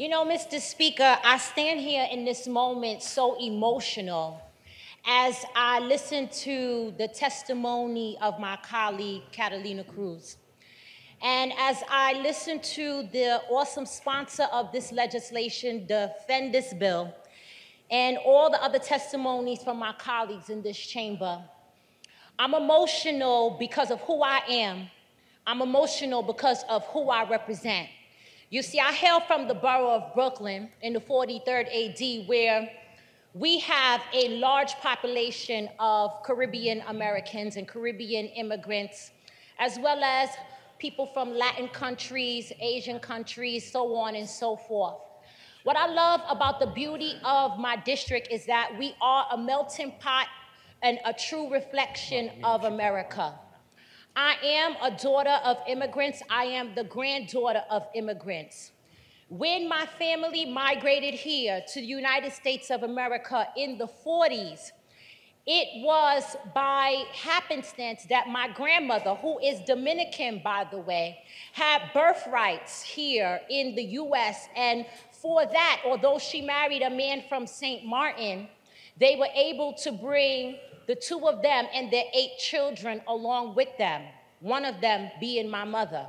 You know, Mr. Speaker, I stand here in this moment so emotional as I listen to the testimony of my colleague, Catalina Cruz. And as I listen to the awesome sponsor of this legislation defend this bill, and all the other testimonies from my colleagues in this chamber, I'm emotional because of who I am. I'm emotional because of who I represent. You see, I hail from the borough of Brooklyn in the 43rd AD, where we have a large population of Caribbean Americans and Caribbean immigrants, as well as people from Latin countries, Asian countries, so on and so forth. What I love about the beauty of my district is that we are a melting pot and a true reflection of America. I am a daughter of immigrants. I am the granddaughter of immigrants. When my family migrated here to the United States of America in the 40s, it was by happenstance that my grandmother, who is Dominican, by the way, had birthrights here in the US. And for that, although she married a man from St. Martin, they were able to bring the two of them and their eight children along with them, one of them being my mother.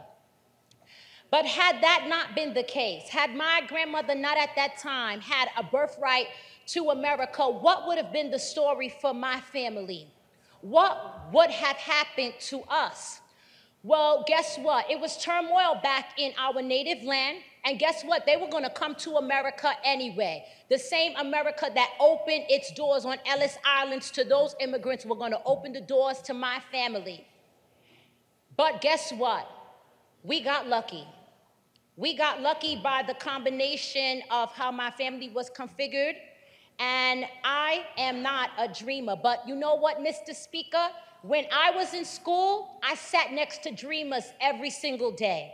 But had that not been the case, had my grandmother not at that time had a birthright to America, what would have been the story for my family? What would have happened to us? Well, guess what? It was turmoil back in our native land. And guess what? They were going to come to America anyway. The same America that opened its doors on Ellis Islands to those immigrants were going to open the doors to my family. But guess what? We got lucky. We got lucky by the combination of how my family was configured and I am not a dreamer. But you know what, Mr. Speaker? When I was in school, I sat next to dreamers every single day.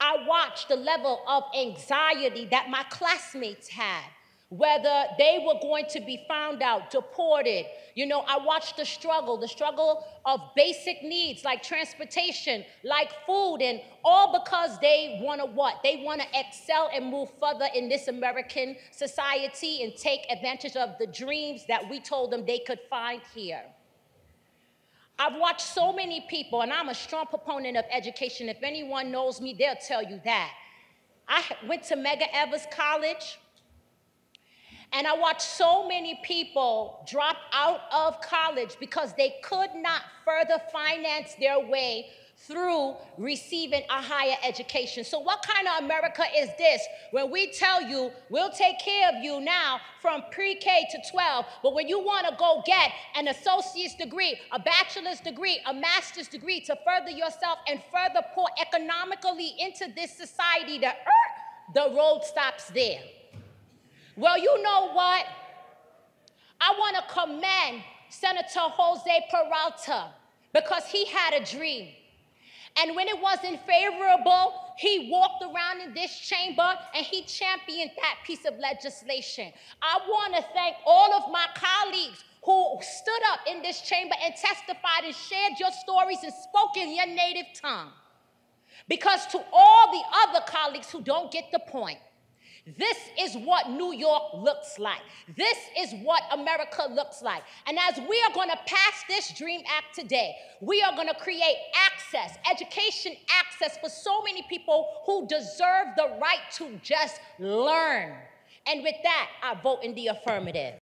I watched the level of anxiety that my classmates had whether they were going to be found out, deported. You know, I watched the struggle, the struggle of basic needs like transportation, like food, and all because they want to what? They want to excel and move further in this American society and take advantage of the dreams that we told them they could find here. I've watched so many people, and I'm a strong proponent of education. If anyone knows me, they'll tell you that. I went to Medgar Evers College. And I watched so many people drop out of college because they could not further finance their way through receiving a higher education. So, what kind of America is this when we tell you we'll take care of you now from pre K to 12, but when you want to go get an associate's degree, a bachelor's degree, a master's degree to further yourself and further pour economically into this society, the, er, the road stops there. Well, you know what? I want to commend Senator Jose Peralta because he had a dream. And when it wasn't favorable, he walked around in this chamber and he championed that piece of legislation. I want to thank all of my colleagues who stood up in this chamber and testified and shared your stories and spoke in your native tongue. Because to all the other colleagues who don't get the point, this is what New York looks like. This is what America looks like. And as we are going to pass this DREAM Act today, we are going to create access, education access for so many people who deserve the right to just learn. And with that, I vote in the affirmative.